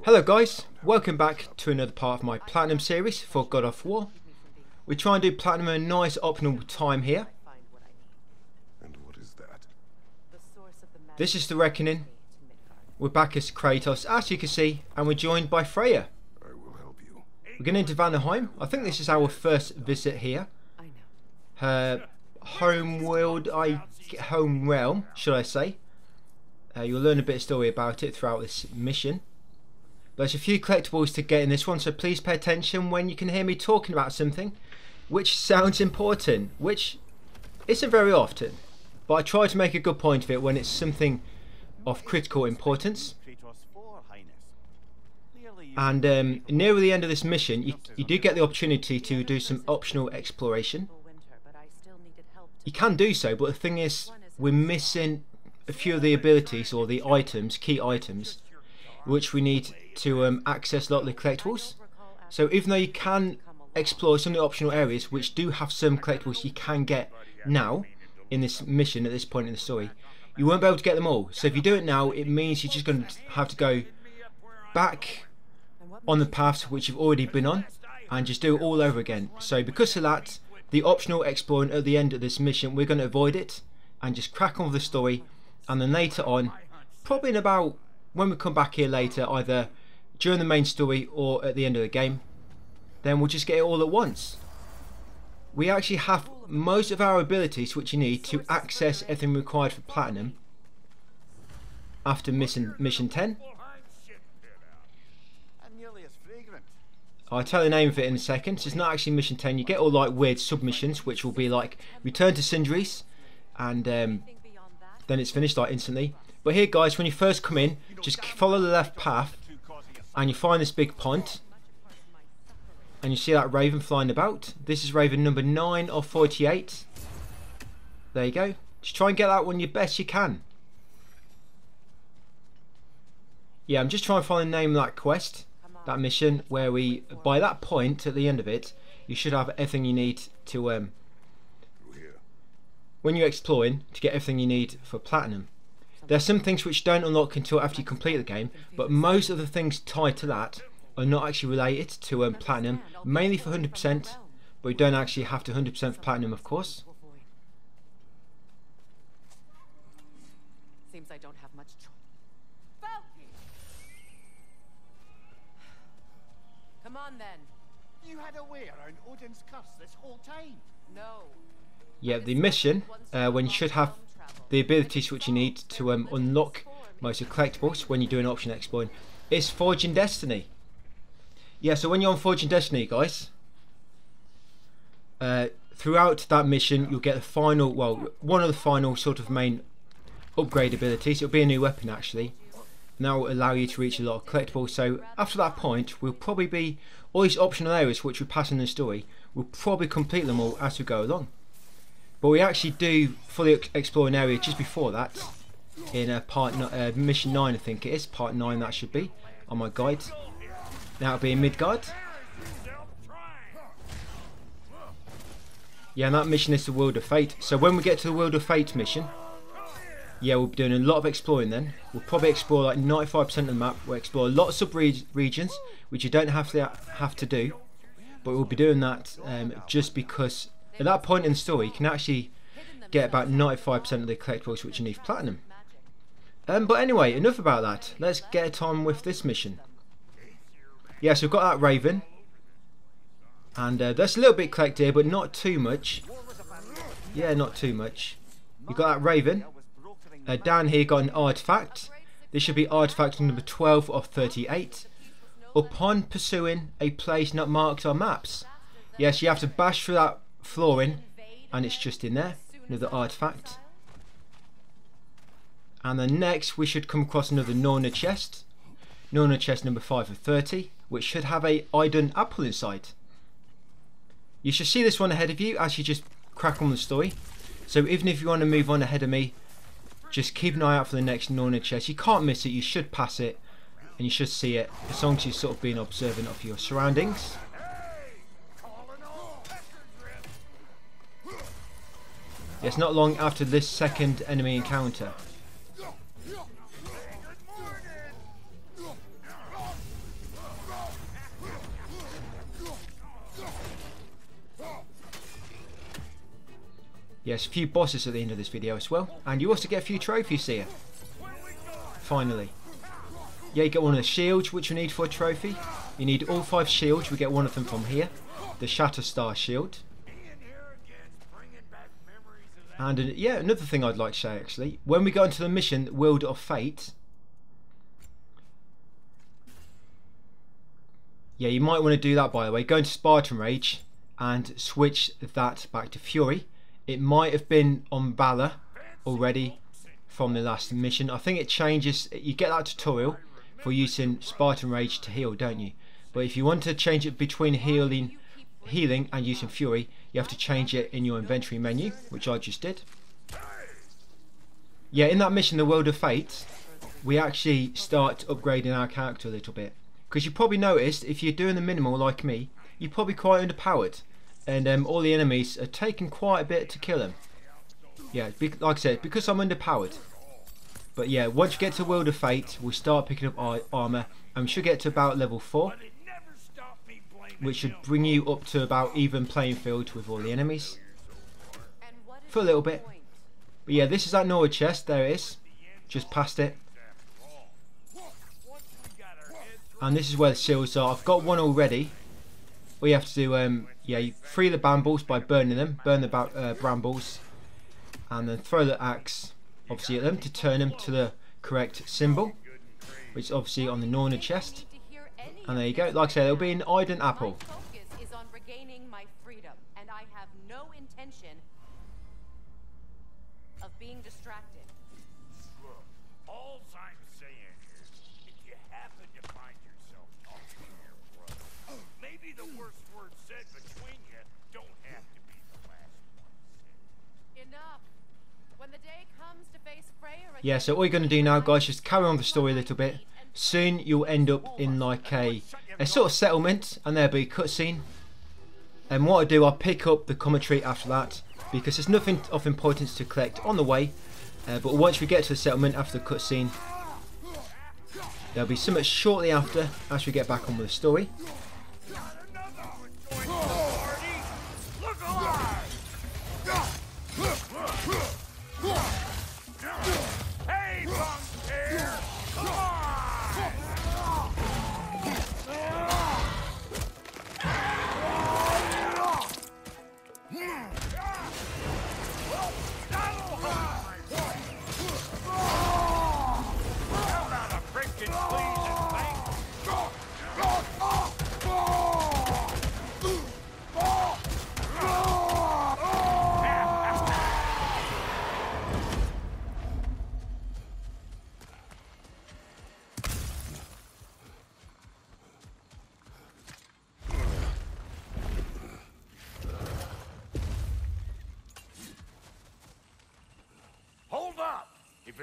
Hello guys, welcome back to another part of my Platinum series for God of War. We try and do Platinum a nice optimal time here. And what is that? This is the Reckoning. We're back as Kratos, as you can see, and we're joined by Freya. I will help you. We're going into Vanaheim. I think this is our first visit here. Her home world, I home realm, should I say. Uh, you'll learn a bit of story about it throughout this mission. There's a few collectibles to get in this one, so please pay attention when you can hear me talking about something which sounds important, which isn't very often. But I try to make a good point of it when it's something of critical importance. And um, near the end of this mission, you, you do get the opportunity to do some optional exploration. You can do so, but the thing is, we're missing a few of the abilities or the items, key items, which we need to um, access a lot of the collectibles. So even though you can explore some of the optional areas, which do have some collectibles you can get now in this mission at this point in the story, you won't be able to get them all. So if you do it now, it means you're just going to have to go back on the paths which you've already been on and just do it all over again. So because of that, the optional exploring at the end of this mission, we're going to avoid it and just crack on with the story and then later on, probably in about when we come back here later, either during the main story or at the end of the game, then we'll just get it all at once. We actually have most of our abilities which you need to access everything required for Platinum after mission, mission 10. I'll tell the name of it in a second. So it's not actually mission 10. You get all like weird submissions which will be like return to Sindri's and um, then it's finished like instantly. But here guys, when you first come in, just follow the left path and you find this big pond and you see that raven flying about. This is raven number 9 of 48. There you go. Just try and get that one your best you can. Yeah, I'm just trying to find the name of that quest, that mission, where we, by that point, at the end of it, you should have everything you need to, um, when you're exploring, to get everything you need for Platinum. There are some things which don't unlock until after you complete the game, but most of the things tied to that are not actually related to um, Platinum, mainly for 100%, but you don't actually have to 100% for Platinum, of course. Seems I don't have much choice. Come on then. You had a way around Odin's curse this whole time. No. Yeah, the mission, uh, when you should have the abilities which you need to um, unlock most of collectibles when you do an option exploring, is Forging Destiny. Yeah, so when you're on Forging Destiny, guys, uh, throughout that mission, you'll get the final, well, one of the final sort of main upgrade abilities. It'll be a new weapon, actually. And that will allow you to reach a lot of collectibles. So after that point, we'll probably be, all these optional areas which we pass in the story, we'll probably complete them all as we go along. But we actually do fully explore an area just before that, in a part uh, mission 9 I think it is, part 9 that should be, on my guide. That'll be in Midgard. Yeah, and that mission is the World of Fate. So when we get to the World of Fate mission, yeah, we'll be doing a lot of exploring then. We'll probably explore like 95% of the map. We'll explore lots of sub-regions, which you don't have to have to do. But we'll be doing that um, just because at that point in the story, you can actually get about 95% of the collectibles which you need Platinum. Um, but anyway, enough about that. Let's get on with this mission. Yeah, so we've got that Raven. And uh, there's a little bit collected here, but not too much. Yeah, not too much. You've got that Raven. Uh, down here got an artifact. This should be artifact number 12 of 38. Upon pursuing a place not marked on maps. Yes, you have to bash through that flooring and it's just in there. Another artifact. And then next we should come across another Norna chest. Norna chest number 5 of 30 which should have a Idun apple inside. You should see this one ahead of you as you just crack on the story. So even if you want to move on ahead of me, just keep an eye out for the next Norna chest. You can't miss it, you should pass it, and you should see it, as long as you've sort of been observant of your surroundings. It's not long after this second enemy encounter. Yes, a few bosses at the end of this video as well. And you also get a few trophies here. Finally. Yeah, you get one of the shields, which you need for a trophy. You need all five shields. We get one of them from here. The Shatter Star shield. And yeah, another thing I'd like to say actually. When we go into the mission, Wield of Fate. Yeah, you might want to do that by the way. Go into Spartan Rage and switch that back to Fury. It might have been on Valor already from the last mission. I think it changes. You get that tutorial for using Spartan Rage to heal, don't you? But if you want to change it between healing, healing and using Fury, you have to change it in your inventory menu, which I just did. Yeah, in that mission, the World of Fate, we actually start upgrading our character a little bit. Because you probably noticed, if you're doing the minimal like me, you're probably quite underpowered. And um, all the enemies are taking quite a bit to kill them. Yeah, like I said, because I'm underpowered. But yeah, once you get to World of Fate, we'll start picking up our armour. And we should get to about level 4. Which should bring you up to about even playing field with all the enemies. For a little bit. But yeah, this is that Norna chest. There it is. Just past it. And this is where the seals are. I've got one already. You have to do, um, yeah, you free the brambles by burning them. Burn the uh, brambles. And then throw the axe, obviously, at them to turn them to the correct symbol. Which is obviously on the Norna chest. And there you go. Like I said, it'll be an Idun apple. My focus is on regaining my freedom, and I have no intention of being distracted. Look, all I'm saying is, if you happen to find yourself talking to your brother, maybe the worst word said between you don't have to be the last one said. Enough. When the day comes to face Freya again, Yeah, so all you're going to do now, guys, just carry on the story a little bit. Soon you'll end up in like a, a sort of settlement, and there'll be a cutscene. And what I do, I'll pick up the commentary after that, because there's nothing of importance to collect on the way. Uh, but once we get to the settlement after the cutscene, there'll be so much shortly after, as we get back on with the story.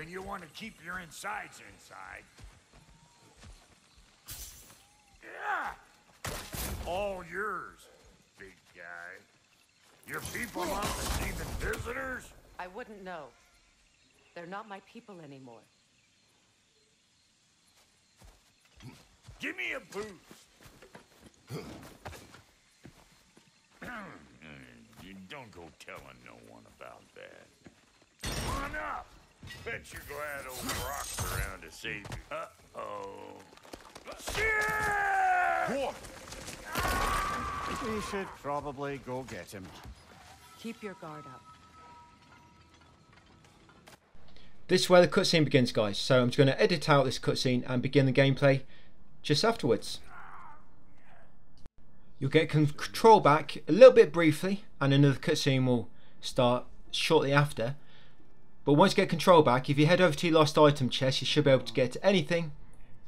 If you want to keep your insides inside. Yeah! All yours, big guy. Your people aren't receiving visitors? I wouldn't know. They're not my people anymore. Give me a boost. don't go telling no one about that. Come on up. Bet you're glad old Brok's around to save you. Uh-oh. Shit! We should probably go get him. Keep your guard up. This is where the cutscene begins, guys. So I'm just going to edit out this cutscene and begin the gameplay just afterwards. You'll get control back a little bit briefly, and another cutscene will start shortly after. But once you get control back, if you head over to your lost item chest, you should be able to get anything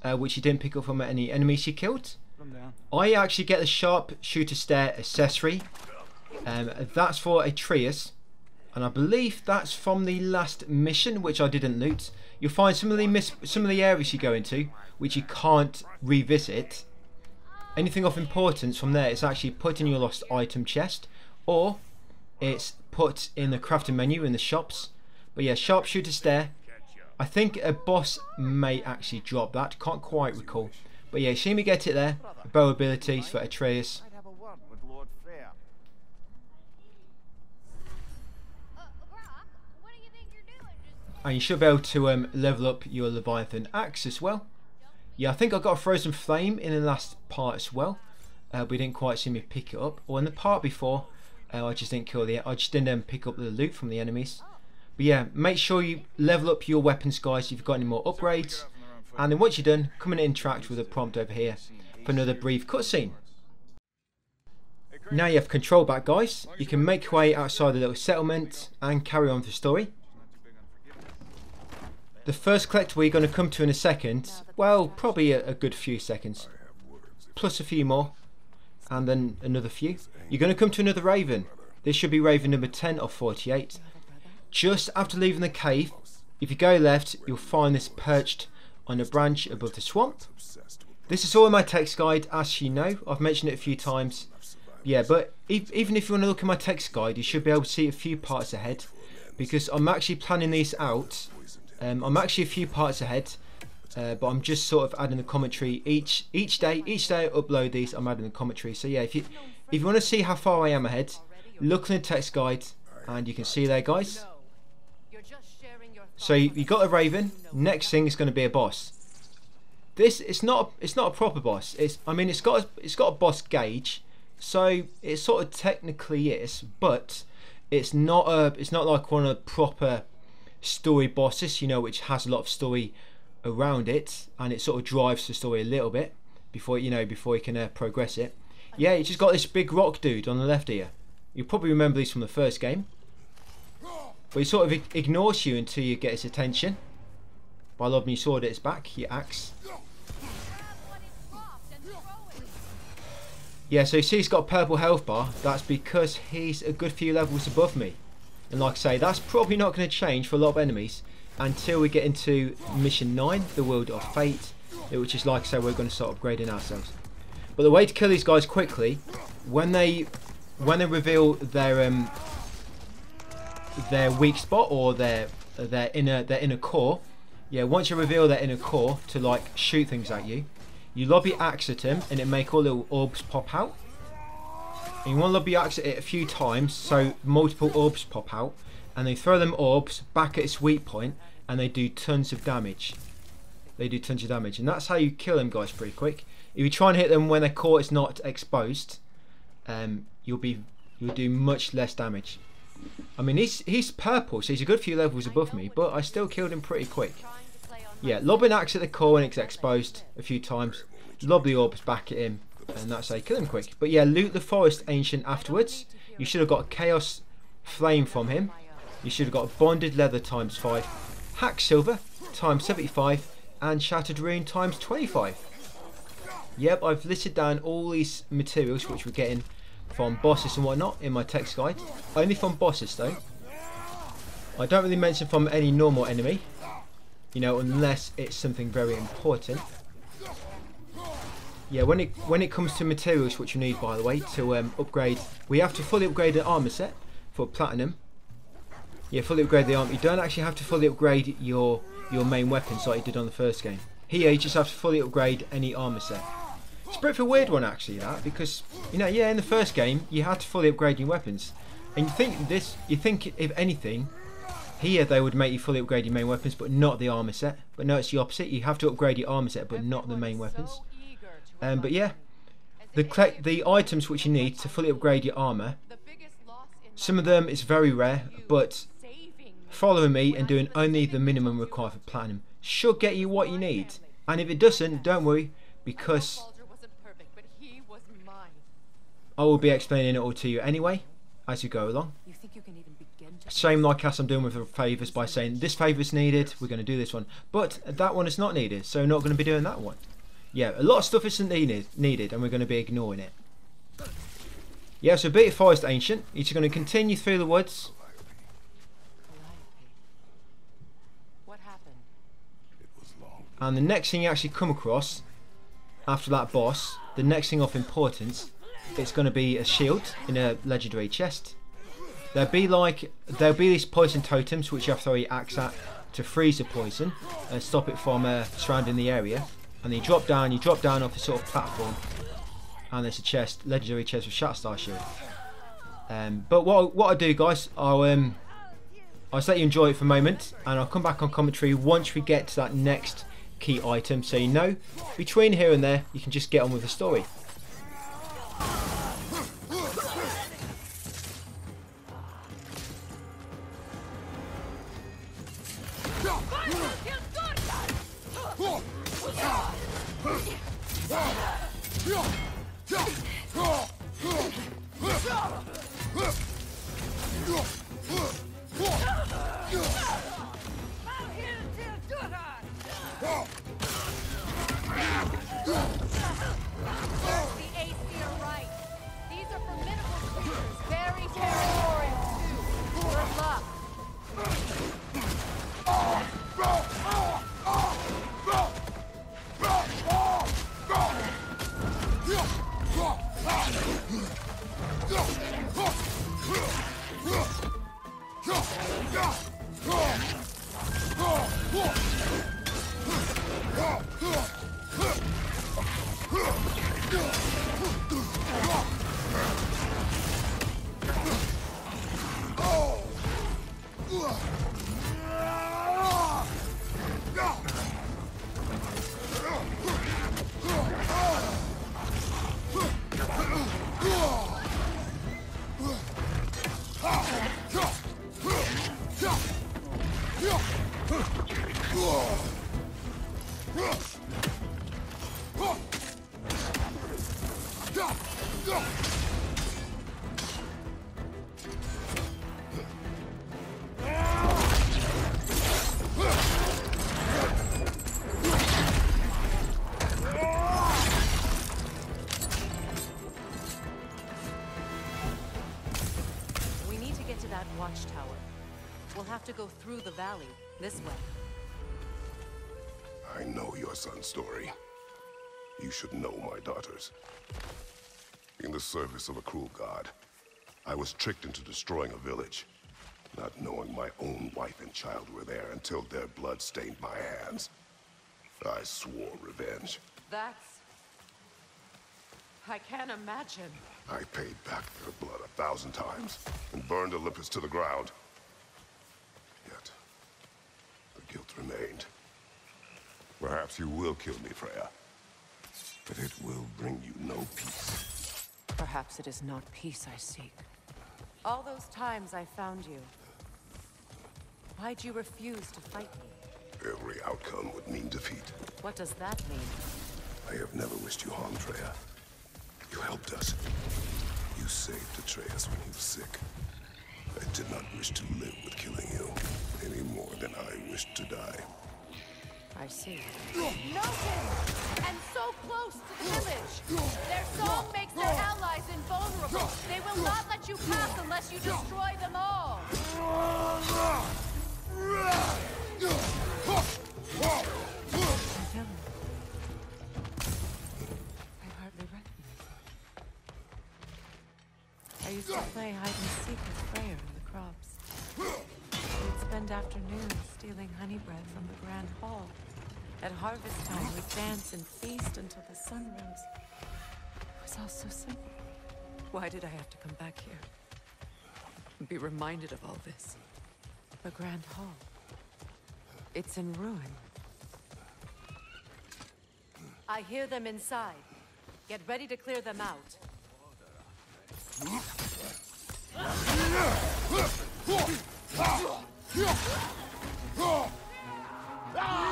uh, which you didn't pick up from any enemies you killed. I actually get the sharp shooter stare accessory. Um, that's for Atreus, and I believe that's from the last mission, which I didn't loot. You'll find some of the miss some of the areas you go into, which you can't revisit. Anything of importance from there is actually put in your lost item chest, or it's put in the crafting menu in the shops. But yeah, sharpshooter stare. I think a boss may actually drop that. Can't quite recall. But yeah, see me get it there. Bow abilities for Atreus. I'd have a word with Lord Freyr. And you should be able to um, level up your Leviathan axe as well. Yeah, I think I got a Frozen Flame in the last part as well. Uh, but you didn't quite see me pick it up. Or in the part before, uh, I just didn't kill the... I just didn't um, pick up the loot from the enemies. But yeah, make sure you level up your weapons, guys, if you've got any more upgrades. And then once you're done, come and interact with the prompt over here for another brief cutscene. Now you have control back, guys. You can make your way outside the little settlement and carry on with the story. The first collector we're going to come to in a second, well, probably a, a good few seconds, plus a few more, and then another few. You're going to come to another Raven. This should be Raven number 10 of 48. Just after leaving the cave, if you go left, you'll find this perched on a branch above the swamp. This is all in my text guide, as you know. I've mentioned it a few times. Yeah, but even if you want to look at my text guide, you should be able to see a few parts ahead. Because I'm actually planning these out. Um, I'm actually a few parts ahead. Uh, but I'm just sort of adding the commentary each each day. Each day I upload these, I'm adding the commentary. So yeah, if you if you want to see how far I am ahead, look in the text guide, and you can see there, guys. So you, you got a Raven. Next thing is going to be a boss. This it's not it's not a proper boss. It's I mean it's got a, it's got a boss gauge, so it sort of technically is, but it's not a it's not like one of the proper story bosses, you know, which has a lot of story around it, and it sort of drives the story a little bit before you know before you can uh, progress it. Yeah, you just got this big rock dude on the left here. You probably remember these from the first game. But he sort of ignores you until you get his attention. By lobbing your sword at his back, your axe. Yeah, so you see he's got a purple health bar. That's because he's a good few levels above me. And like I say, that's probably not going to change for a lot of enemies until we get into mission 9, the World of Fate, which is like I say, we're going to start upgrading ourselves. But the way to kill these guys quickly, when they when they reveal their um, their weak spot or their their inner their inner core, yeah, once you reveal their inner core to like shoot things at you, you lobby axe at him and it make all little orbs pop out. And you want to lob your axe at it a few times so multiple orbs pop out and they throw them orbs back at its weak point and they do tons of damage. They do tons of damage and that's how you kill them guys pretty quick. If you try and hit them when their core is not exposed, um, you'll be you'll do much less damage. I mean he's he's purple so he's a good few levels above me but I still killed him pretty quick. Yeah, lob an axe at the core when it's exposed a few times, lob the orbs back at him and that's how you kill him quick. But yeah, loot the forest ancient afterwards. You should have got chaos flame from him you should have got bonded leather times 5, hack silver times 75, and shattered rune times 25. Yep, I've listed down all these materials which we're getting from bosses and whatnot in my text guide. Only from bosses though. I don't really mention from any normal enemy. You know, unless it's something very important. Yeah, when it when it comes to materials which you need by the way to um, upgrade, we have to fully upgrade an armor set for platinum yeah, fully upgrade the arm. You don't actually have to fully upgrade your your main weapons like you did on the first game. Here you just have to fully upgrade any armor set. It's a bit of a weird one actually that because you know yeah in the first game you had to fully upgrade your weapons. And you think this you think if anything here they would make you fully upgrade your main weapons but not the armor set. But no it's the opposite. You have to upgrade your armor set but not the main weapons. Um, but yeah the the items which you need to fully upgrade your armor some of them is very rare but following me and doing only the minimum required for platinum. Should get you what you need. And if it doesn't, don't worry, because I will be explaining it all to you anyway, as you go along. Same like as I'm doing with the favours by saying this favour is needed, we're going to do this one. But that one is not needed, so not going to be doing that one. Yeah, a lot of stuff isn't needed, needed and we're going to be ignoring it. Yeah, so Beta Forest Ancient, it's going to continue through the woods And the next thing you actually come across after that boss, the next thing of importance, it's going to be a shield in a legendary chest. There'll be like there'll be these poison totems which you have to throw your axe at to freeze the poison and stop it from uh, surrounding the area. And then you drop down, you drop down off a sort of platform, and there's a chest, legendary chest with Shatterstar shield. Um, but what what I do, guys, I'll um, I'll let you enjoy it for a moment, and I'll come back on commentary once we get to that next key item, so you know between here and there you can just get on with the story. Valley, this way. I know your son's story. You should know my daughter's. In the service of a cruel god, I was tricked into destroying a village, not knowing my own wife and child were there until their blood stained my hands. I swore revenge. That's... I can't imagine. I paid back their blood a thousand times and burned Olympus to the ground. Yet, the guilt remained. Perhaps you will kill me, Freya. But it will bring you no peace. Perhaps it is not peace I seek. All those times I found you. Why'd you refuse to fight me? Every outcome would mean defeat. What does that mean? I have never wished you harm, Freya. You helped us. You saved Atreus when he was sick. I did not wish to live with killing you, any more than I wished to die. I see. Noted! And so close to the village! Their song makes their allies invulnerable! They will not let you pass unless you destroy them all! cornbread from the grand hall. At harvest time, we dance and feast until the sun rose. It was all so simple. Why did I have to come back here? And be reminded of all this. The Grand Hall. It's in ruin. I hear them inside. Get ready to clear them out. Kurwa!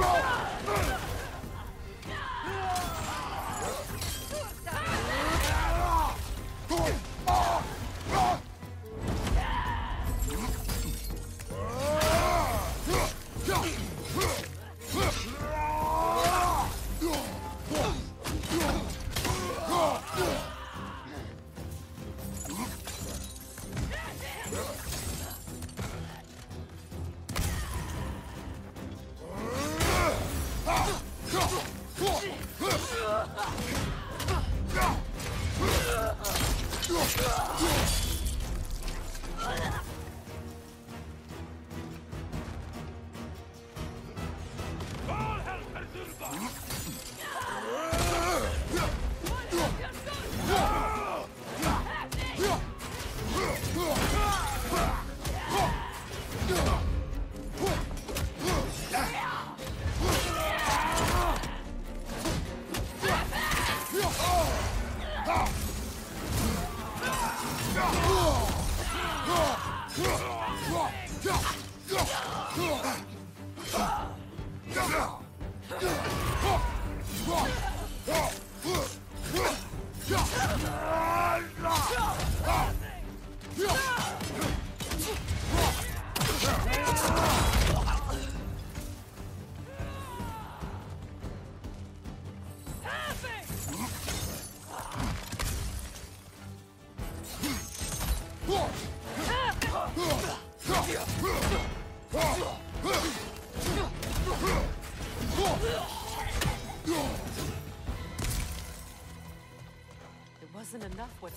Go!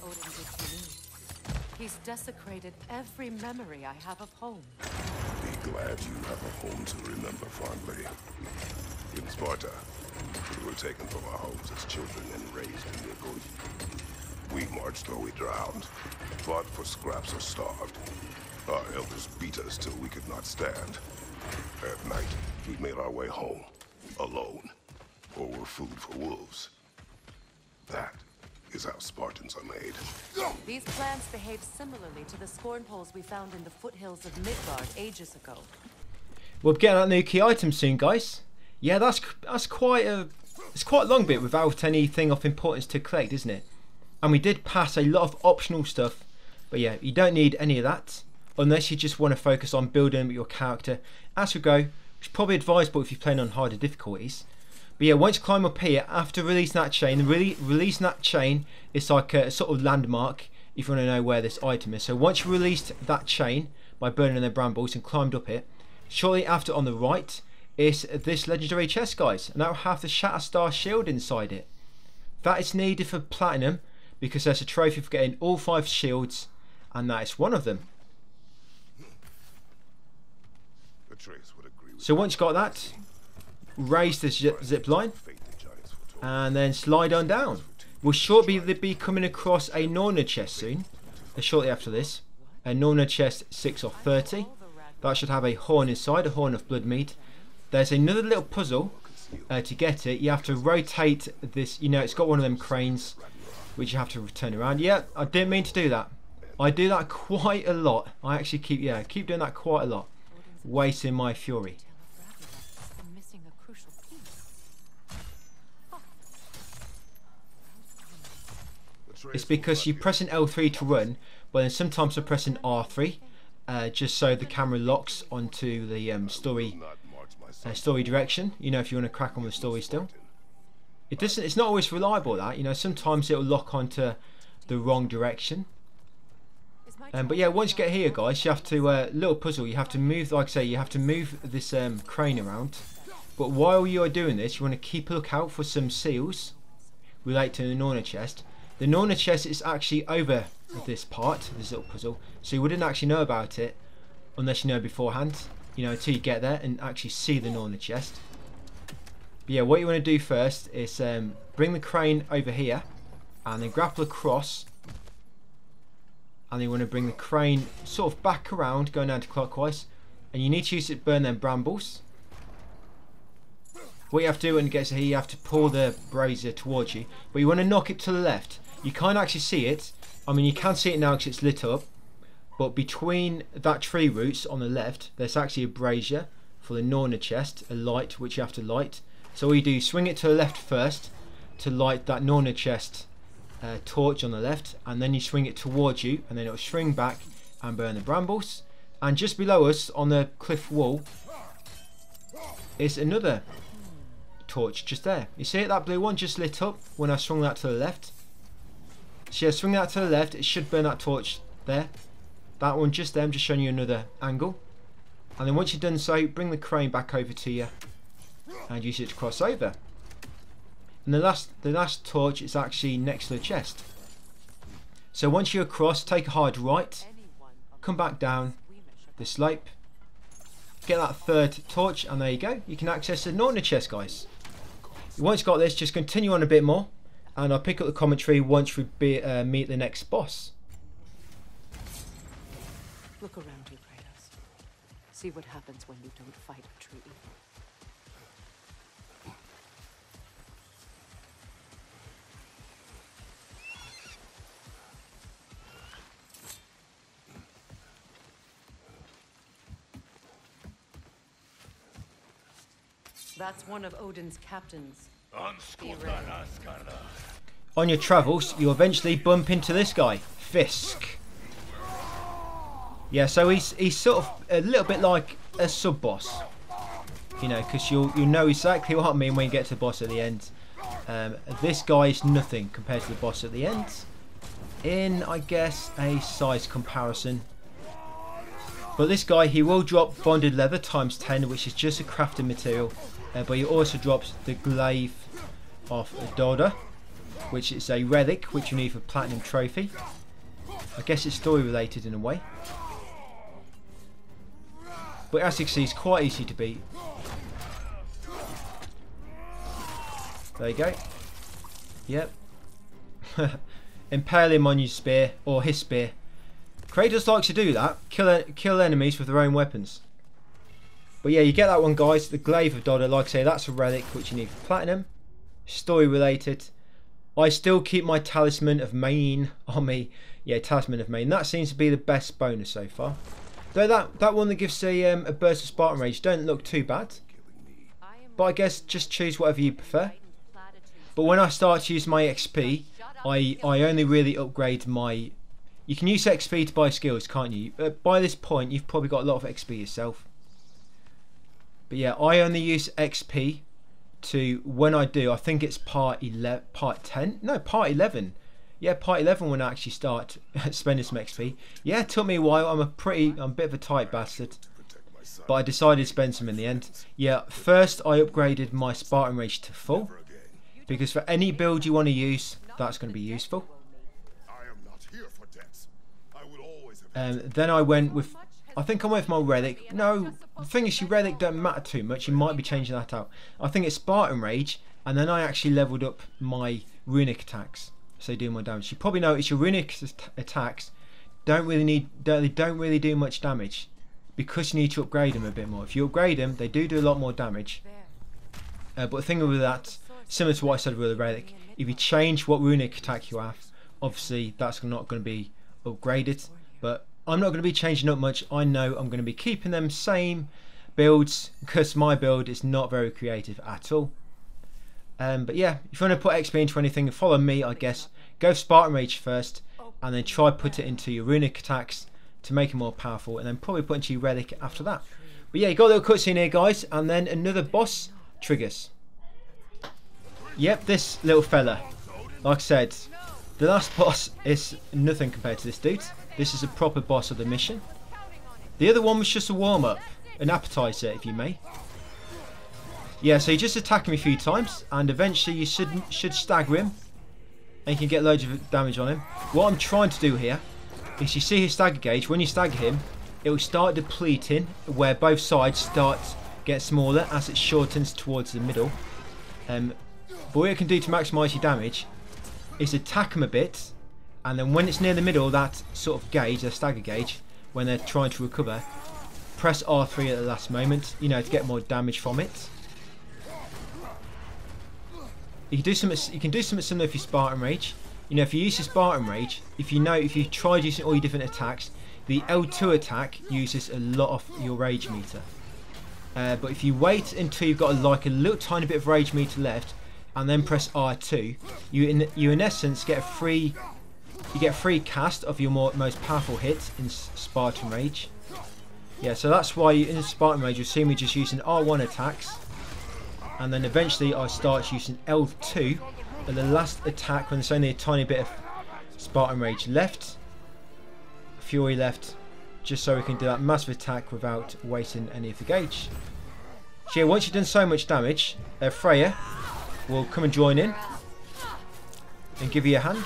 What Odin did to me. He's desecrated every memory I have of home. Be glad you have a home to remember fondly. In Sparta, we were taken from our homes as children and raised in the Agoge. We marched or we drowned, fought for scraps or starved. Our elders beat us till we could not stand. At night, we made our way home, alone, or were food for wolves. That is how Spartans are made. These plants behave similarly to the scorn poles we found in the foothills of Midgard ages ago. We'll be getting that new key item soon, guys. Yeah, that's that's quite a it's quite a long bit without anything of importance to collect, isn't it? And we did pass a lot of optional stuff, but yeah, you don't need any of that unless you just want to focus on building your character as we go, which is probably advisable if you're playing on harder difficulties. But yeah, once you climb up here, after releasing that chain, really releasing that chain is like a sort of landmark if you want to know where this item is. So once you released that chain by burning the brambles and climbed up it, shortly after on the right is this legendary chest, guys. And that will have the Shatterstar shield inside it. That is needed for platinum because there's a trophy for getting all five shields, and that is one of them. Atreus would agree with So once you got that, raise this zip, line and then slide on down. We'll shortly be coming across a Norna chest soon, uh, shortly after this. A Norna chest 6 or 30. That should have a horn inside, a horn of blood mead. There's another little puzzle uh, to get it. You have to rotate this, you know, it's got one of them cranes which you have to turn around. Yeah, I didn't mean to do that. I do that quite a lot. I actually keep, yeah, keep doing that quite a lot. Wasting my fury. Tale of Ravilas has been missing a crucial piece. Atreus It's because you get pressing L3 to run, but then sometimes I'm pressing R3, uh, just so the camera locks onto the um, story uh, story direction. You know, if you want to crack on the story still. It doesn't. It's not always reliable. That you know, sometimes it'll lock onto the wrong direction. Um, but yeah, once you get here, guys, you have to uh, little puzzle. You have to move, like I say, you have to move this um, crane around. But while you are doing this, you want to keep a lookout for some seals relate to the Norna chest. The Norna chest is actually over this part, this little puzzle, so you wouldn't actually know about it unless you know beforehand. You know, until you get there and actually see the Norna chest. But yeah, what you want to do first is um, bring the crane over here, and then grapple across and then you want to bring the crane sort of back around, going anti-clockwise, and you need to use it to burn them brambles. What you have to do when it gets here, you have to pull the brazier towards you, but you want to knock it to the left. You can't actually see it. I mean, you can see it now because it's lit up, but between that tree roots on the left, there's actually a brazier for the Norna chest, a light which you have to light. So all you do, swing it to the left first to light that Norna chest uh, torch on the left and then you swing it towards you and then it'll swing back and burn the brambles and just below us on the cliff wall is another torch just there you see it that blue one just lit up when I swung that to the left so yeah swing that to the left it should burn that torch there that one just there I'm just showing you another angle and then once you've done so bring the crane back over to you and use it to cross over and the last the last torch is actually next to the chest. So once you're across, take a hard right, come back down the slope, get that third torch, and there you go. You can access the Norna chest, guys. Once you've got this, just continue on a bit more, and I'll pick up the commentary once we be, uh, meet the next boss. Look around you, Kratos. See what happens when you don't fight true evil. That's one of Odin's captains. On your travels, you eventually bump into this guy, Fisk. Yeah, so he's he's sort of a little bit like a sub boss, you know, because you'll you know exactly what I mean when you get to the boss at the end. Um, this guy is nothing compared to the boss at the end. In, I guess, a size comparison. But this guy, he will drop bonded leather times 10, which is just a crafting material. Uh, but he also drops the glaive of Doda, which is a relic which you need for platinum trophy. I guess it's story related in a way. But as you can see, it's quite easy to beat. There you go. Yep. Impale him on your spear, or his spear. Kratos likes to do that. Kill, kill enemies with their own weapons. But yeah, you get that one, guys. The Glaive of Dodder, like I say, that's a relic which you need for Platinum. Story related. I still keep my Talisman of Maine on me. Yeah, Talisman of Maine. That seems to be the best bonus so far. Though that, that one that gives a, um, a burst of Spartan Rage don't look too bad. But I guess just choose whatever you prefer. But when I start to use my XP, I, I only really upgrade my... You can use XP to buy skills, can't you? But by this point, you've probably got a lot of XP yourself. But yeah, I only use XP to, when I do, I think it's part 11, part 10? No, part 11. Yeah, part 11 when I actually start spending some XP. Yeah, it took me a while. I'm a pretty, I'm a bit of a tight bastard. But I decided to spend some in the end. Yeah, first I upgraded my Spartan Rage to full because for any build you want to use, that's going to be useful. Um, then I went with, I think I went with my relic. No, the thing is, your relic don't matter too much. You might be changing that out. I think it's Spartan Rage, and then I actually leveled up my runic attacks, so do more damage. You probably notice your runic attacks don't really need, don't, they don't really do much damage because you need to upgrade them a bit more. If you upgrade them, they do do a lot more damage. Uh, but the thing with that similar to what I said with the relic, if you change what runic attack you have, obviously that's not going to be upgraded. But I'm not going to be changing up much. I know I'm going to be keeping them same builds because my build is not very creative at all. Um, but yeah, if you want to put XP into anything, follow me, I guess. Go Spartan Rage first, and then try put it into your runic attacks to make it more powerful, and then probably put into your relic after that. But yeah, you got a little cutscene here, guys, and then another boss triggers. Yep, this little fella. Like I said, the last boss is nothing compared to this dude. This is a proper boss of the mission. The other one was just a warm-up, an appetizer if you may. Yeah, so you just attack him a few times and eventually you should, should stagger him and you can get loads of damage on him. What I'm trying to do here is you see his stagger gauge, when you stagger him, it will start depleting where both sides start get smaller as it shortens towards the middle. Um, but what you can do to maximise your damage is attack him a bit, and then when it's near the middle, that sort of gauge, the stagger gauge, when they're trying to recover, press R3 at the last moment, you know, to get more damage from it. You can do something. You can do something similar if you Spartan Rage. You know, if you use your Spartan Rage, if you know, if you tried using all your different attacks, the L2 attack uses a lot of your rage meter. Uh, but if you wait until you've got like a little tiny bit of rage meter left, and then press R2, you in you in essence get a free you get free cast of your more, most powerful hit in Spartan Rage. Yeah, so that's why in Spartan Rage you'll see me just using R1 attacks, and then eventually I start using L2, and the last attack when there's only a tiny bit of Spartan Rage left, Fury left, just so we can do that massive attack without wasting any of the gauge. So yeah, once you've done so much damage, uh, Freya will come and join in and give you a hand.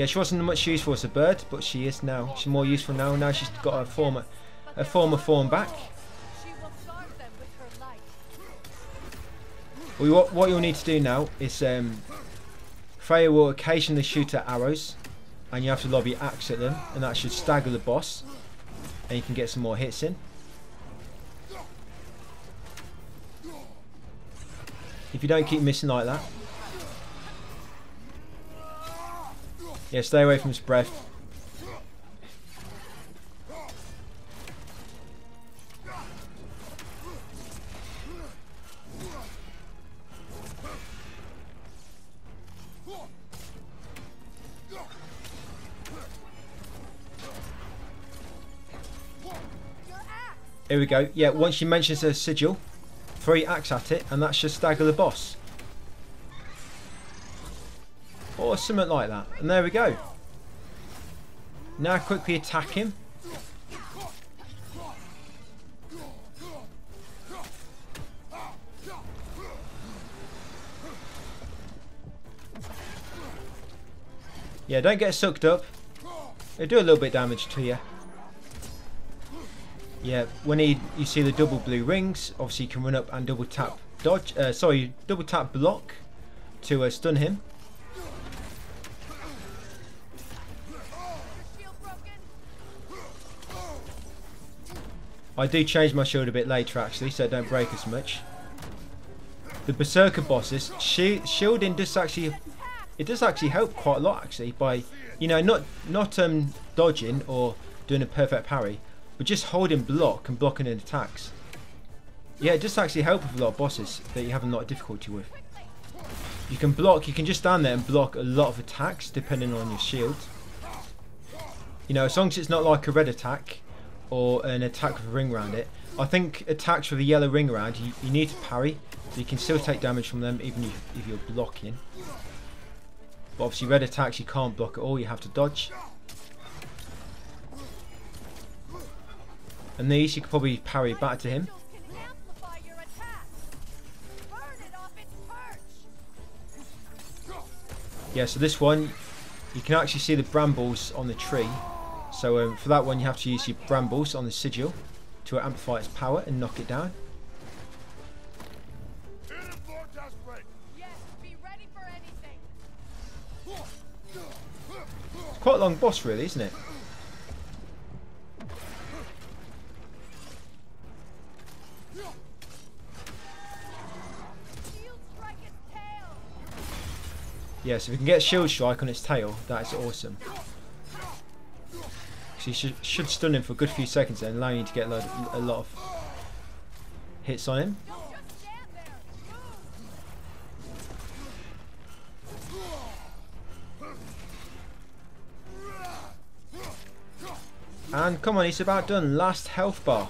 Yeah, she wasn't much useful as a bird, but she is now. She's more useful now. Now she's got her former, her former form back. Well, what, what you'll need to do now is um, Freya will occasionally shoot her arrows, and you have to lobby axe at them, and that should stagger the boss, and you can get some more hits in. If you don't keep missing like that. Yeah, stay away from his breath. Here we go. Yeah, once you mention her sigil, three acts at it, and that's just stagger the boss. Or something like that. And there we go. Now quickly attack him. Yeah, don't get sucked up. They do a little bit damage to you. Yeah, when he, you see the double blue rings, obviously you can run up and double tap dodge. Uh, sorry, double tap block to uh, stun him. I do change my shield a bit later actually, so it don't break as much. The Berserker bosses, shi shielding does actually, it does actually help quite a lot actually by, you know, not not um dodging or doing a perfect parry, but just holding block and blocking in attacks. Yeah, it does actually help with a lot of bosses that you have a lot of difficulty with. You can block, you can just stand there and block a lot of attacks depending on your shield. You know, as long as it's not like a red attack or an attack with a ring around it. I think attacks with a yellow ring around, you, you need to parry. So you can still take damage from them even if, if you're blocking. But obviously red attacks you can't block at all, you have to dodge. And these you could probably parry back to him. Yeah, so this one, you can actually see the brambles on the tree. So um, for that one you have to use your brambles on the sigil to amplify its power and knock it down. It's quite a long boss really, isn't it? Yeah, so if we can get shield strike on its tail, that is awesome. So you should, should stun him for a good few seconds and allow you to get a lot, a lot of hits on him. And come on, he's about done. Last health bar.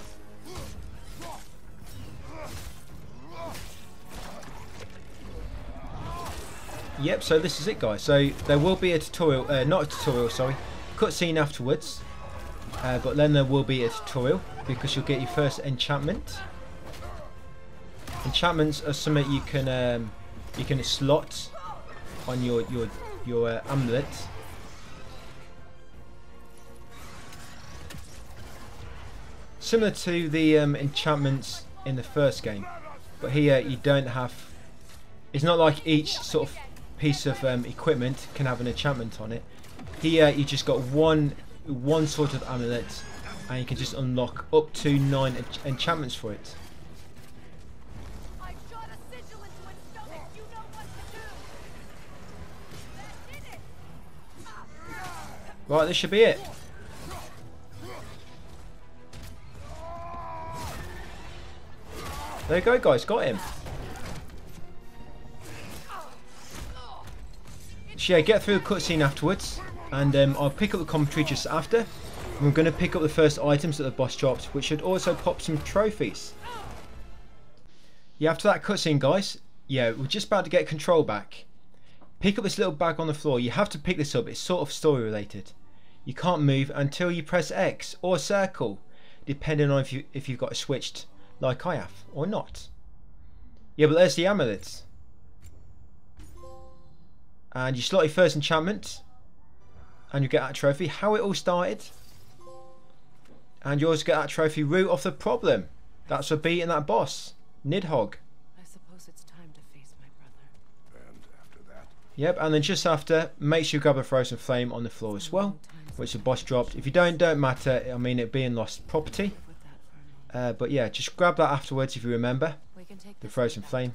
Yep, so this is it guys. So there will be a tutorial, uh, not a tutorial, sorry, cutscene afterwards. Uh, but then there will be a tutorial because you'll get your first enchantment. Enchantments are something you can um, you can slot on your your your uh, amulet. Similar to the um, enchantments in the first game, but here you don't have. It's not like each sort of piece of um, equipment can have an enchantment on it. Here you just got one one sort of amulet and you can just unlock up to nine ench enchantments for it. Right, this should be it. There you go guys, got him. So yeah, get through the cutscene afterwards and um, I'll pick up the commentary just after. We're going to pick up the first items that the boss dropped, which should also pop some trophies. Yeah, after that cutscene, guys, yeah, we're just about to get control back. Pick up this little bag on the floor. You have to pick this up. It's sort of story related. You can't move until you press X or circle, depending on if you if you've got it switched like I have or not. Yeah, but there's the amulets. And you slot your first enchantment and you get that trophy. How it all started. And you also get that trophy root of the problem. That's for beating that boss, Nidhogg. I suppose it's time to face my brother. And after that, Yep, and then just after, make sure you grab a frozen flame on the floor as well, which the boss dropped. If you don't, don't matter. I mean, it being lost property. Live with that for a moment. Uh, but yeah, just grab that afterwards if you remember. We can take The frozen flame.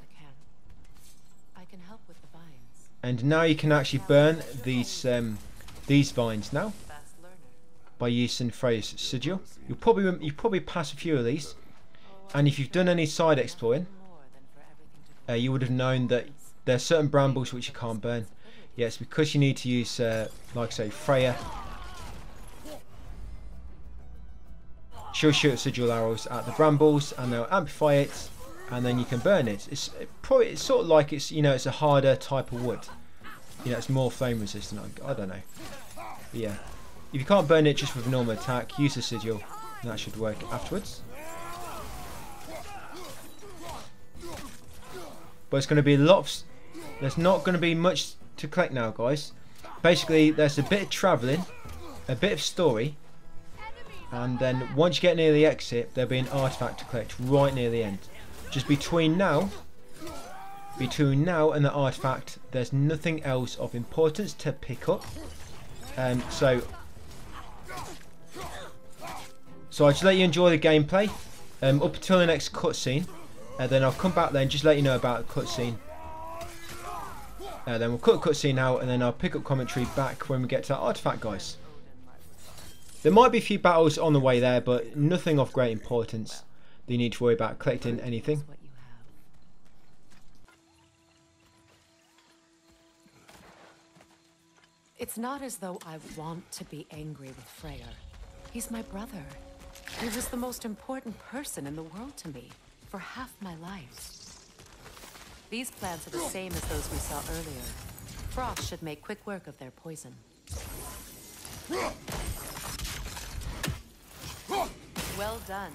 the. I can help with the vines. And now you can actually burn these um, these vines now by using Freya's sigil. You'll probably you probably pass a few of these, and if you've done any side exploring, uh, you would have known that there are certain brambles which you can't burn. Yes, because you need to use, uh, like I say, Freya. she'll shoot sigil arrows at the brambles and they'll amplify it and then you can burn it. It's probably it's sort of like it's you know it's a harder type of wood. You know it's more flame resistant. I, I don't know. But yeah, if you can't burn it just with normal attack, use the sigil. And that should work afterwards. But it's going to be a lot of... There's not going to be much to collect now, guys. Basically, there's a bit of travelling, a bit of story, and then once you get near the exit, there'll be an artifact to collect right near the end. Just between now, between now and the artifact, there's nothing else of importance to pick up. Um, so, so I'll just let you enjoy the gameplay um, up until the next cutscene. And then I'll come back then just let you know about the cutscene. Uh, then we'll cut the cutscene out and then I'll pick up commentary back when we get to that artifact guys. There might be a few battles on the way there but nothing of great importance that you need to worry about collecting anything. It's not as though I want to be angry with Freyr. He's my brother. He was the most important person in the world to me for half my life. These plants are the same as those we saw earlier. Frost should make quick work of their poison. Well done.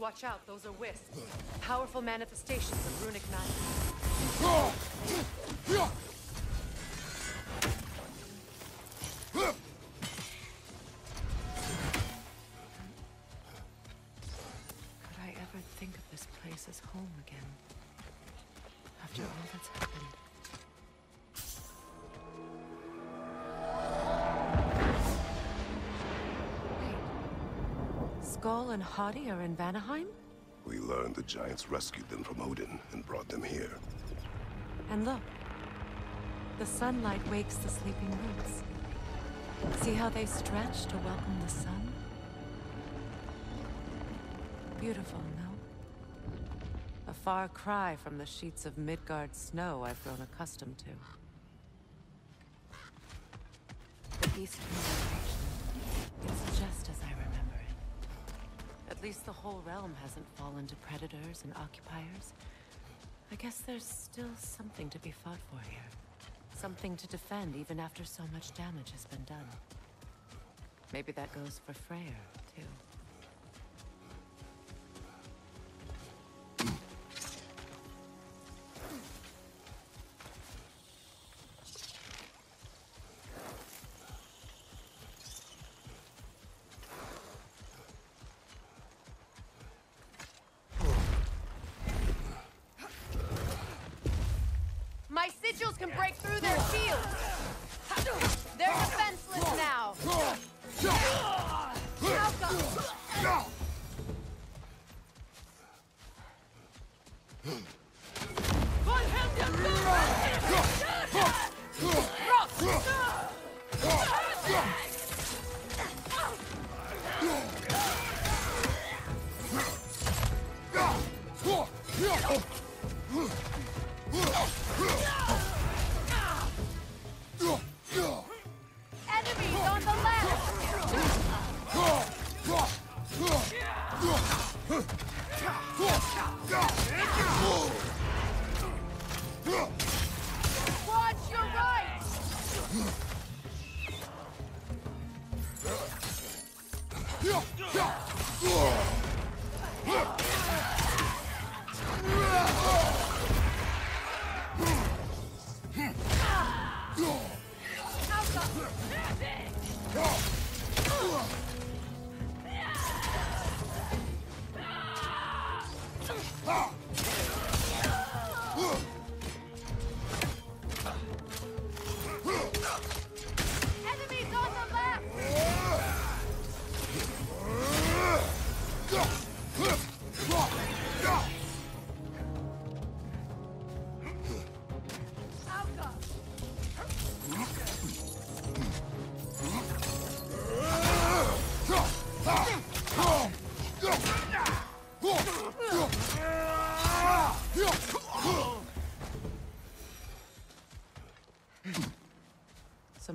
Watch out, those are wisps. Powerful manifestations of runic magic. Are in Vanaheim? We learned the giants rescued them from Odin and brought them here. And look. The sunlight wakes the sleeping roots. See how they stretch to welcome the sun? Beautiful, no? A far cry from the sheets of Midgard snow I've grown accustomed to. The eastern direction. It's just as I remember it. At least the whole realm hasn't fallen to predators and occupiers. I guess there's still something to be fought for here. Something to defend even after so much damage has been done. Maybe that goes for Freyr, too.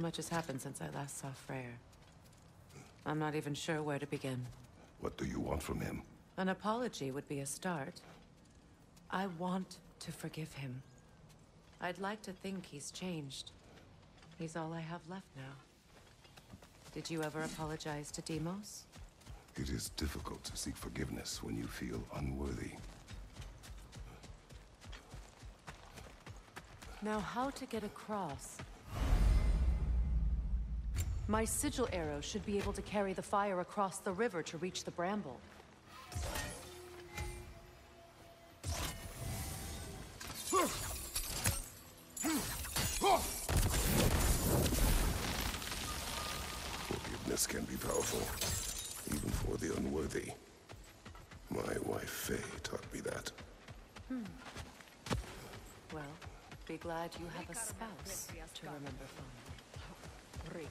Much has happened since I last saw Freyr. I'm not even sure where to begin. What do you want from him? An apology would be a start. I want to forgive him. I'd like to think he's changed. He's all I have left now. Did you ever apologize to Deimos? It is difficult to seek forgiveness when you feel unworthy. Now how to get across? My sigil arrow should be able to carry the fire across the river to reach the bramble. Forgiveness can be powerful, even for the unworthy. My wife Faye taught me that. Hmm. Well, be glad you have a spouse to remember The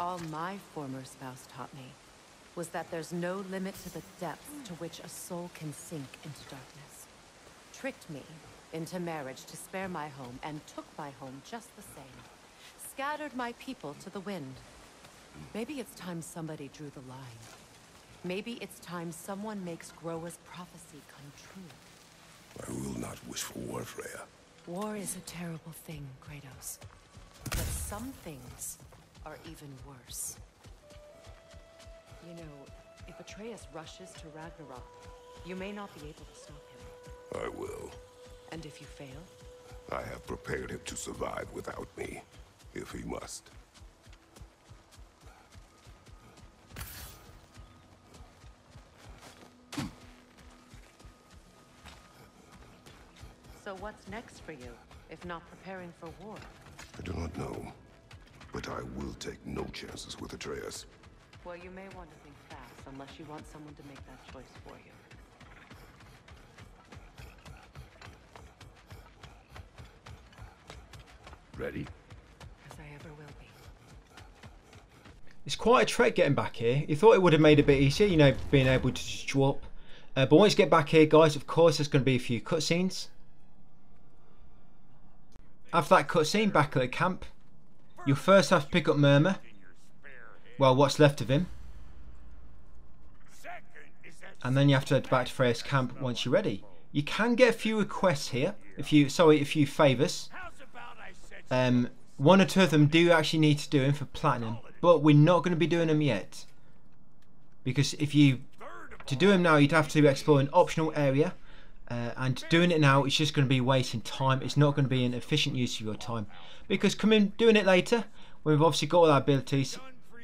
All my former spouse taught me was that there's no limit to the depths to which a soul can sink into darkness. Tricked me into marriage to spare my home and took my home just the same. Scattered my people to the wind. Maybe it's time somebody drew the line. Maybe it's time someone makes Groa's prophecy come true. I will not wish for war, Freya. War is a terrible thing, Kratos. But some things are even worse. You know, if Atreus rushes to Ragnarok, you may not be able to stop him. I will. And if you fail, I have prepared him to survive without me, if he must. so what's next for you, if not preparing for war? I do not know, but I will take no chances with Atreus. Well, you may want to think fast, unless you want someone to make that choice for you. Ready? As I ever will be. It's quite a trek getting back here. You thought it would have made it a bit easier, you know, being able to just drop. Uh, but once you get back here, guys, of course, there's going to be a few cutscenes. After that cutscene, back at the camp, you'll first have to pick up Mimir. Well, what's left of him. And then you have to head back to Freya's camp once you're ready. You can get a few requests here. A few, sorry, a few favours. Um, one or two of them do actually need to do them for platinum, but we're not going to be doing them yet. Because if you to do them now, you'd have to explore an optional area, uh, and doing it now, it's just going to be wasting time. It's not going to be an efficient use of your time. Because coming doing it later, when we've obviously got all our abilities,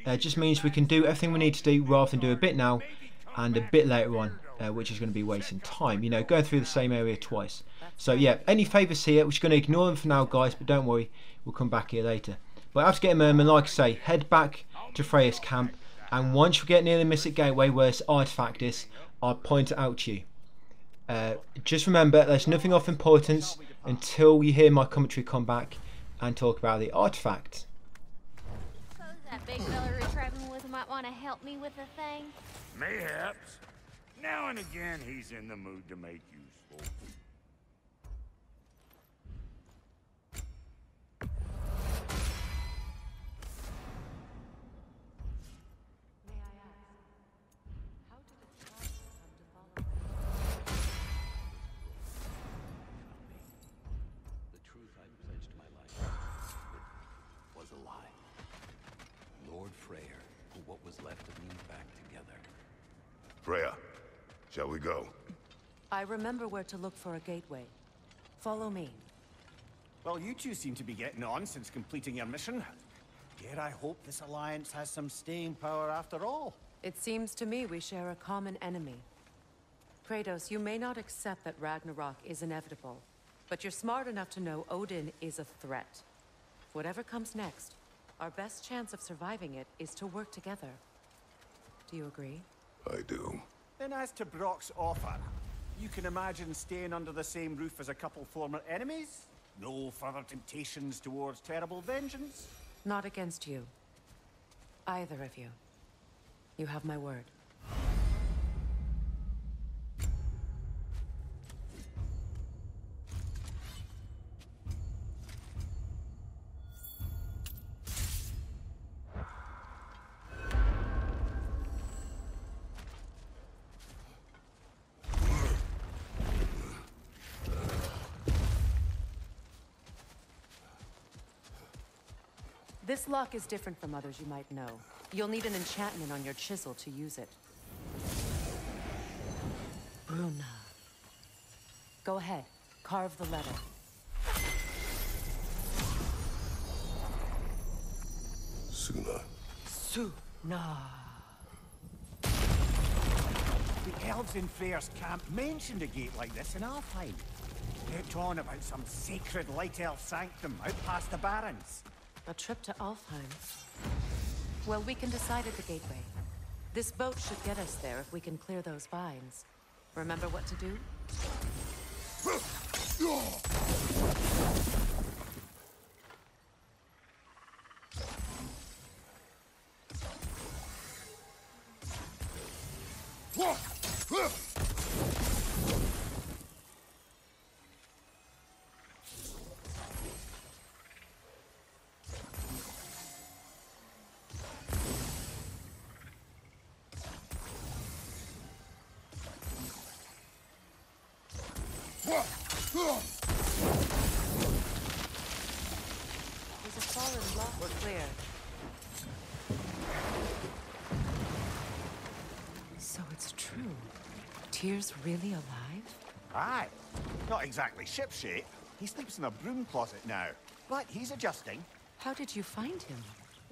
uh, just means we can do everything we need to do rather than do a bit now and a bit later on, uh, which is going to be wasting time. You know, going through the same area twice. So yeah, any favours here, we're just going to ignore them for now, guys. But don't worry, we'll come back here later. But after getting Mimir, like I say, head back to Freya's camp, and once we get near the Mystic Gateway where this artifact is, I'll point it out to you. Uh, just remember, there's nothing of importance until you hear my commentary come back and talk about the artifact. Suppose that big fella we're traveling with might want to help me with the thing. mayhaps. Now and again, he's in the mood to make useful. Shall we go? I remember where to look for a gateway. Follow me. Well, you two seem to be getting on since completing your mission. Dare I hope this alliance has some staying power after all? It seems to me we share a common enemy. Kratos, you may not accept that Ragnarok is inevitable, but you're smart enough to know Odin is a threat. Whatever comes next, our best chance of surviving it is to work together. Do you agree? I do. Then as to Brok's offer, you can imagine staying under the same roof as a couple former enemies? No further temptations towards terrible vengeance? Not against you. Either of you. You have my word. This lock is different from others you might know. You'll need an enchantment on your chisel to use it. Bruna. Go ahead. Carve the letter. Suna. Suna. The elves in Freyr's camp mentioned a gate like this in Alfheim. They talked on about some sacred light elf sanctum out past the Barrens. A trip to Alfheim. Well, we can decide at the gateway. This boat should get us there if we can clear those vines. Remember what to do? There's a fallen lock clear. So it's true. Tyr's really alive? Aye. Not exactly shipshape. He sleeps in a broom closet now. But he's adjusting. How did you find him?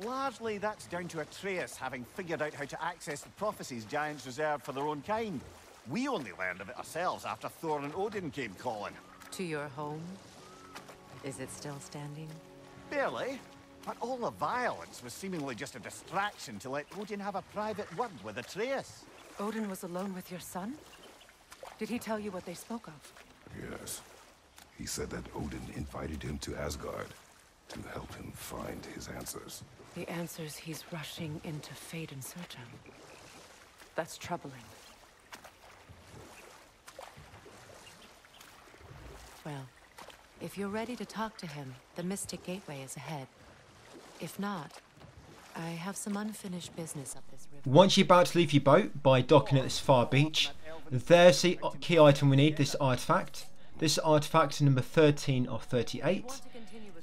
Largely, that's down to Atreus having figured out how to access the prophecies giants reserved for their own kind. We only learned of it ourselves after Thor and Odin came calling. To your home? Is it still standing? Barely. But all the violence was seemingly just a distraction to let Odin have a private word with Atreus. Odin was alone with your son? Did he tell you what they spoke of? Yes. He said that Odin invited him to Asgard to help him find his answers. The answers he's rushing into fate in search of. That's troubling. Well, if you're ready to talk to him, the Mystic Gateway is ahead. If not, I have some unfinished business up this river. Once you're about to leave your boat by docking at this far beach, there's the key item we need, this artifact. This artifact is number 13 of 38,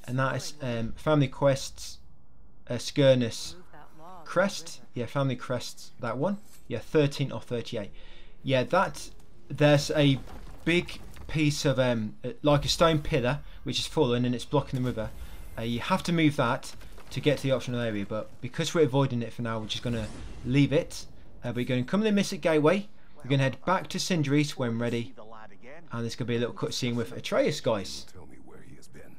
and that is um, Family Quests, uh, Skirnus Crest. Yeah, Family Crests, that one. Yeah, 13 of 38. Yeah, that, there's a big piece of, um, uh, like a stone pillar, which is fallen and it's blocking the river. Uh, you have to move that to get to the optional area, but because we're avoiding it for now, we're just going to leave it. Uh, we're going to come to the Mystic Gateway. We're going to head back to Cinderace when ready, The lad and there's going to be a little cutscene with Atreus, guys. Tell me where he has been.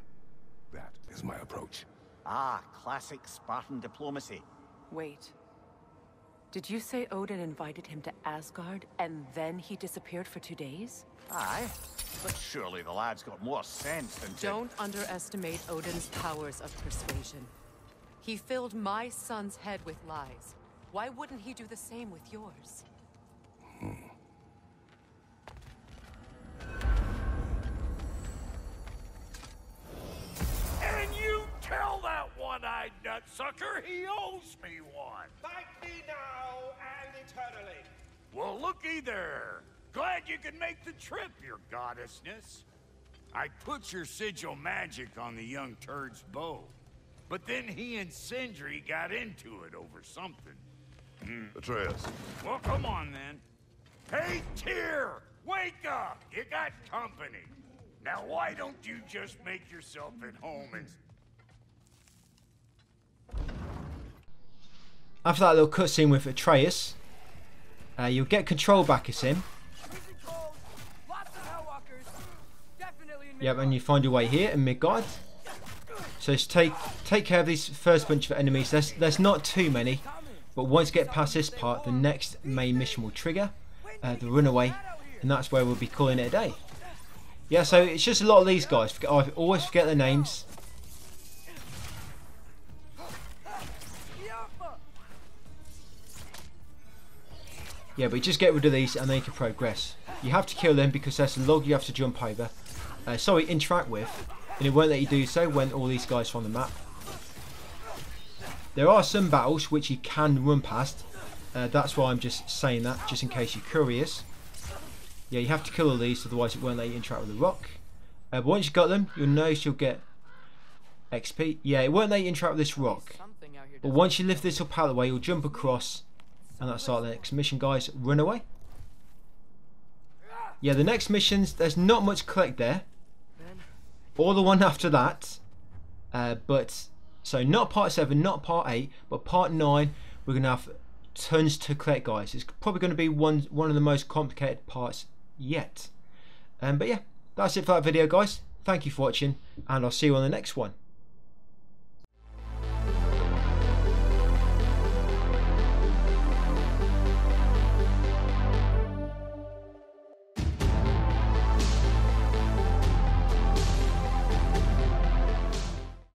That is my approach. Ah, classic Spartan diplomacy. Wait. Did you say Odin invited him to Asgard, and then he disappeared for two days? Aye, but surely the lad's got more sense than to... Don't underestimate Odin's powers of persuasion. He filled my son's head with lies. Why wouldn't he do the same with yours? Hmm. And you tell that one-eyed nutsucker he owes me one! By now and eternally. Well, looky there. Glad you could make the trip, your goddessness. I put your sigil magic on the young turd's bow. But then he and Sindri got into it over something. Hmm. Atreus, Well, come on then. Hey, Tyr! Wake up! You got company. Now, why don't you just make yourself at home and After that little cutscene with Atreus, uh, you'll get control back as him. Yep, and you find your way here in Midgard. So just take take care of these first bunch of enemies. There's there's not too many, but once you get past this part, the next main mission will trigger, uh, the runaway, and that's where we'll be calling it a day. Yeah, so it's just a lot of these guys. I always forget their names. Yeah, but you just get rid of these and then you can progress. You have to kill them because there's a log you have to jump over. Uh, sorry, interact with. And it won't let you do so when all these guys are on the map. There are some battles which you can run past. Uh, that's why I'm just saying that, just in case you're curious. Yeah, you have to kill all these, otherwise it won't let you interact with the rock. Uh, but once you've got them, you'll notice you'll get XP. Yeah, it won't let you interact with this rock. Something out here But once you lift this up out of the way, you'll jump across, and that's our next mission, guys. Run away. Yeah, the next missions, there's not much collect there. Or the one after that. Uh, but, so not part 7, not part 8, but part 9, we're going to have tons to collect, guys. It's probably going to be one, one of the most complicated parts yet. Um, but yeah, that's it for that video, guys. Thank you for watching, and I'll see you on the next one.